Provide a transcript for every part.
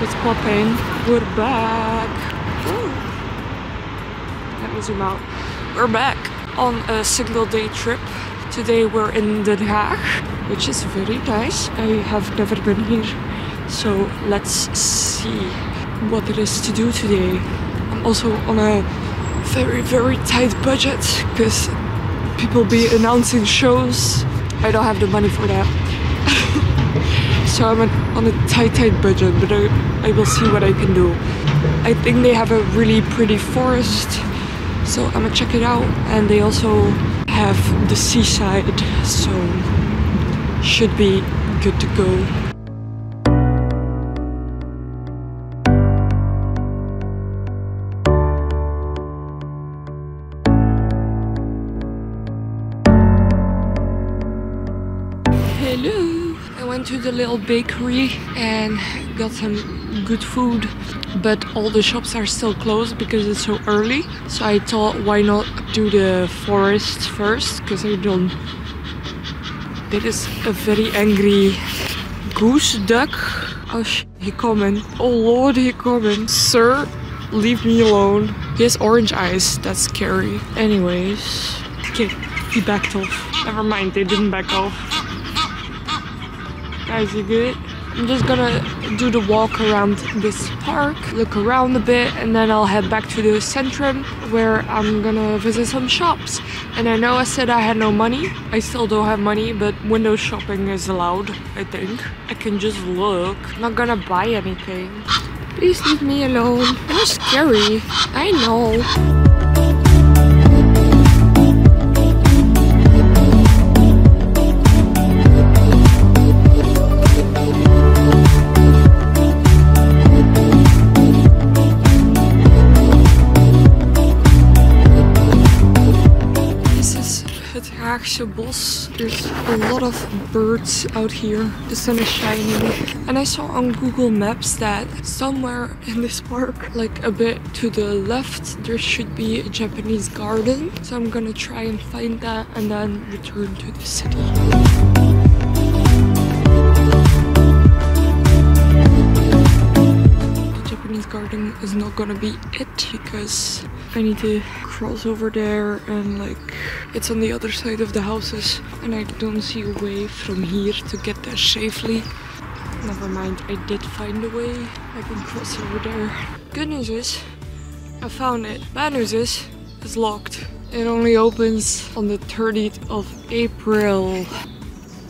what's popping? We're back. Ooh. Let me zoom out. We're back on a single day trip. Today we're in Den Haag, which is very nice. I have never been here, so let's see what there is to do today. I'm also on a very, very tight budget because people be announcing shows. I don't have the money for that. so I'm on a tight, tight budget, but I, I will see what I can do. I think they have a really pretty forest, so I'm gonna check it out. And they also have the seaside, so should be good to go. Hello! Went to the little bakery and got some good food, but all the shops are still closed because it's so early. So I thought, why not do the forest first? Because I don't. Dit is a very angry goose duck. Oh sh! He coming. Oh lord, he coming. Sir, leave me alone. He has orange eyes. That's scary. Anyways, okay, he backed off. Never mind, they didn't back off. You good? I'm just gonna do the walk around this park, look around a bit, and then I'll head back to the centrum where I'm gonna visit some shops. And I know I said I had no money. I still don't have money, but window shopping is allowed, I think. I can just look. I'm not gonna buy anything. Please leave me alone. I'm scary. I know. Haagse bos. There's a lot of birds out here. The sun is shining. And I saw on Google Maps that somewhere in this park, like a bit to the left, there should be a Japanese garden. So I'm gonna try and find that and then return to the city. The Japanese garden is not gonna be it because I need to cross over there and like it's on the other side of the houses and I don't see a way from here to get there safely. Never mind, I did find a way. I can cross over there. Good news is I found it. Bad news is it's locked. It only opens on the 30th of April.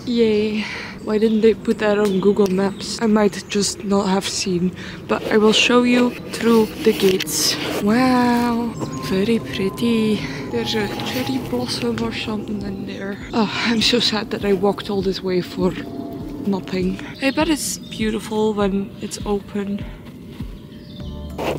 Yay. Why didn't they put that on Google Maps? I might just not have seen, but I will show you through the gates. Wow, very pretty. There's a cherry blossom or something in there. Oh, I'm so sad that I walked all this way for nothing. I bet it's beautiful when it's open.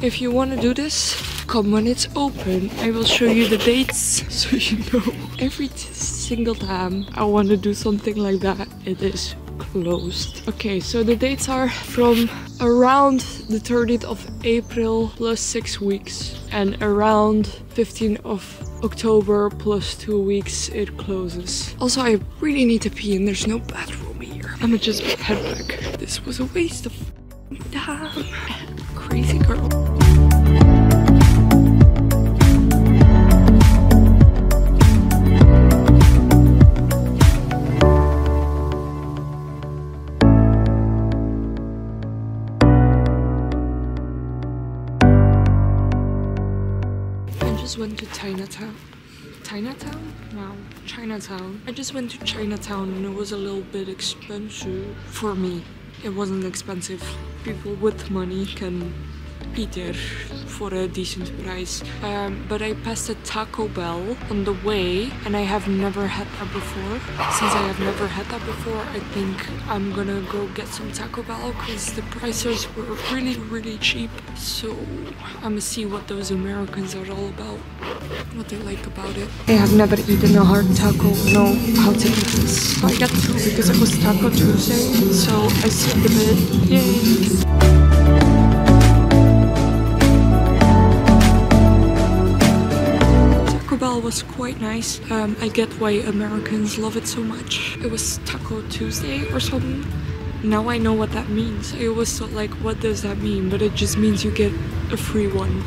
If you want to do this, come when it's open. I will show you the dates so you know. Every single time I want to do something like that, it is closed. Okay, so the dates are from around the 30th of April plus six weeks, and around 15th of October plus two weeks it closes. Also, I really need to pee and there's no bathroom here. I'ma just head back. This was a waste of time. Crazy girl. Chinatown. Chinatown? Chinatown. I just went to Chinatown and it was a little bit expensive for me. It wasn't expensive. People with money can there for a decent price. Um, but I passed a Taco Bell on the way and I have never had that before. Since I have never had that before, I think I'm gonna go get some Taco Bell because the prices were really, really cheap. So I'm gonna see what those Americans are all about, what they like about it. I have never eaten a hard taco, know how to eat this. So I got two because it was Taco Tuesday, so I skipped a bit. Yay! Was quite nice. Um, I get why Americans love it so much. It was Taco Tuesday or something. now I know what that means. I always thought like, what does that mean? But it just means you get a free one.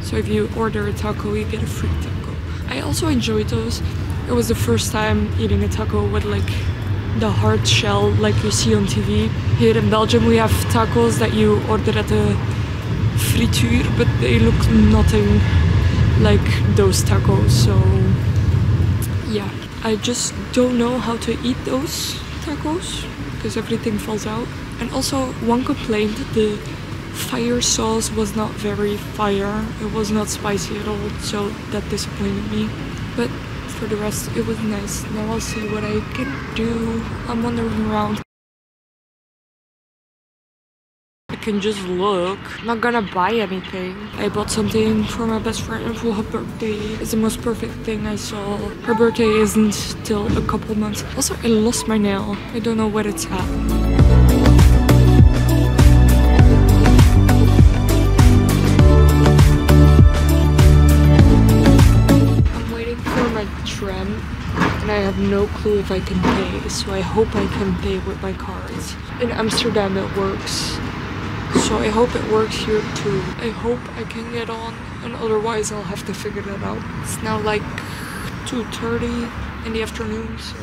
So if you order a taco, you get a free taco. I also enjoyed those. It was the first time eating a taco with like the hard shell like you see on TV. Here in Belgium we have tacos that you order at the frituur, but they look nothing like those tacos. So yeah, I just don't know how to eat those tacos because everything falls out. And also one complaint, the fire sauce was not very fire. It was not spicy at all, so that disappointed me. But for the rest, it was nice. Now I'll see what I can do. I'm wandering around. Can just look. I'm not gonna buy anything. I bought something for my best friend for her birthday. It's the most perfect thing I saw. Her birthday isn't till a couple months. Also, I lost my nail. I don't know where it's at. I'm waiting for my tram and I have no clue if I can pay, so I hope I can pay with my cards. In Amsterdam it works, so I hope it works here too. I hope I can get on, and otherwise I'll have to figure that out. It's now like 2.30 in the afternoon, so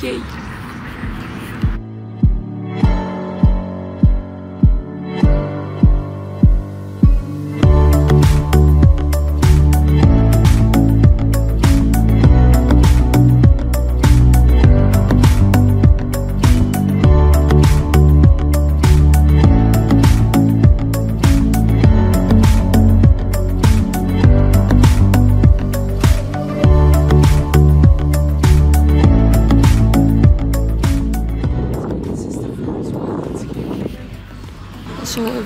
yay.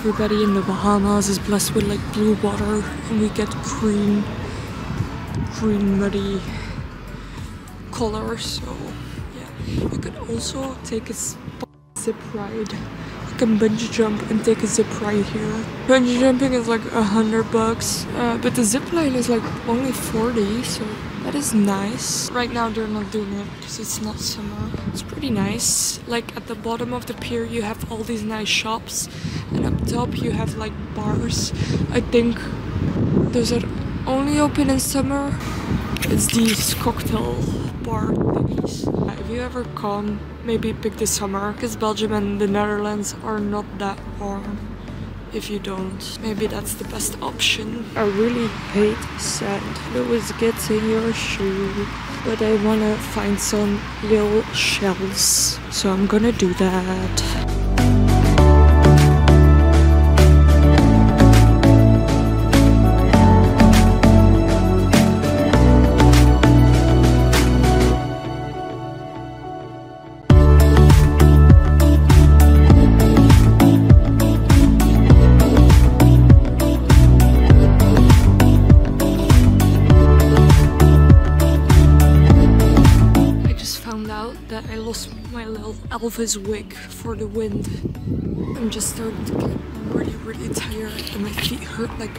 Everybody in the Bahamas is blessed with like blue water, and we get green, green muddy color. So, yeah, you could also take a zip ride. You can bungee jump and take a zip ride here. Bungee jumping is like a hundred bucks, uh, but the zip line is like only forty. So that is nice. Right now they're not doing it because it's not summer. It's pretty nice. Like at the bottom of the pier you have all these nice shops and up top you have like bars. I think those are only open in summer. It's these cocktail bar thingies. Uh, If you ever come, maybe pick the summer because Belgium and the Netherlands are not that warm if you don't. Maybe that's the best option. I really hate sand. Always gets in your shoe. But I wanna find some little shells. So I'm gonna do that. Little his wig for the wind. I'm just starting to get really, really tired and my feet hurt like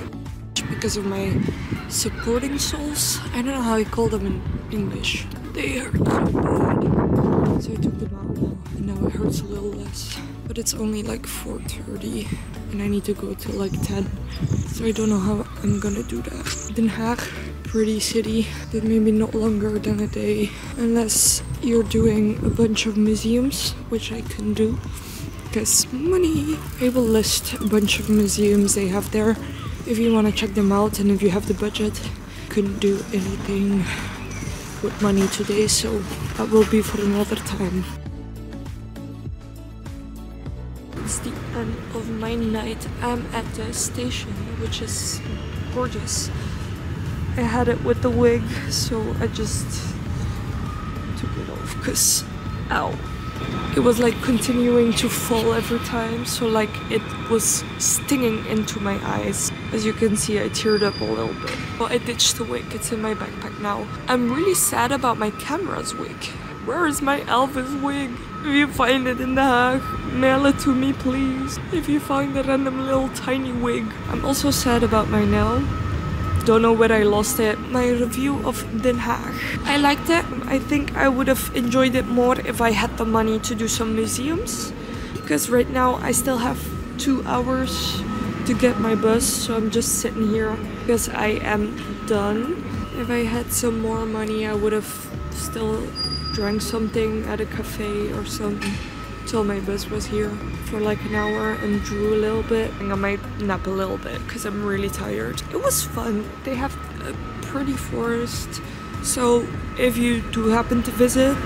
because of my supporting soles. I don't know how you call them in English. They hurt so bad. So I took them out and now it hurts a little less. But it's only like 4.30 and I need to go till like 10. So I don't know how I'm gonna do that. Den Haag pretty city, but maybe not longer than a day. Unless you're doing a bunch of museums, which I can do. Because money. I will list a bunch of museums they have there if you want to check them out and if you have the budget. Couldn't do anything with money today, so that will be for another time. It's the end of my night. I'm at the station, which is gorgeous. I had it with the wig, so I just took it off because, ow. It was like continuing to fall every time, so like it was stinging into my eyes. As you can see, I teared up a little bit. Well, I ditched the wig, it's in my backpack now. I'm really sad about my camera's wig. Where is my Elvis wig? If you find it in the Hague, mail it to me, please. If you find a random little tiny wig. I'm also sad about my nail. Don't know where I lost it. My review of Den Haag. I liked it. I think I would have enjoyed it more if I had the money to do some museums. Because right now I still have two hours to get my bus, so I'm just sitting here because I am done. If I had some more money, I would have still drank something at a cafe or something till my bus was here for like an hour and drew a little bit. And I might nap a little bit because I'm really tired. It was fun. They have a pretty forest. So if you do happen to visit,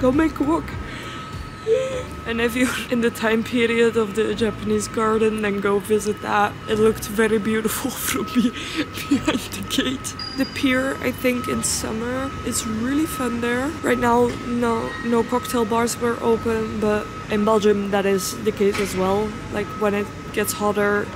go make a walk. And if you're in the time period of the Japanese garden, then go visit that. It looked very beautiful from be behind the gate. The pier, I think in summer, is really fun there. Right now, no, no cocktail bars were open, but in Belgium that is the case as well. Like when it gets hotter,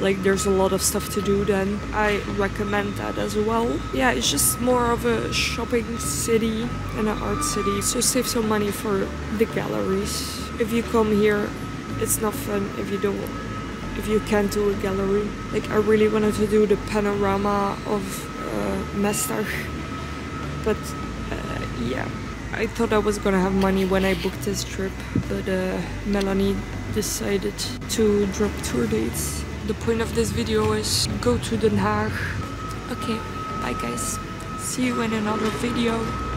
like there's a lot of stuff to do then. I recommend that as well. Yeah it's just more of a shopping city and an art city. So save some money for the galleries. If you come here it's not fun if you don't if you can't do a gallery. Like i really wanted to do the panorama of uh, Mesdag but uh, yeah. I thought I was gonna have money when I booked this trip, but uh, Melanie decided to drop tour dates the point of this video is go to Den Haag. Okay, bye guys. See you in another video.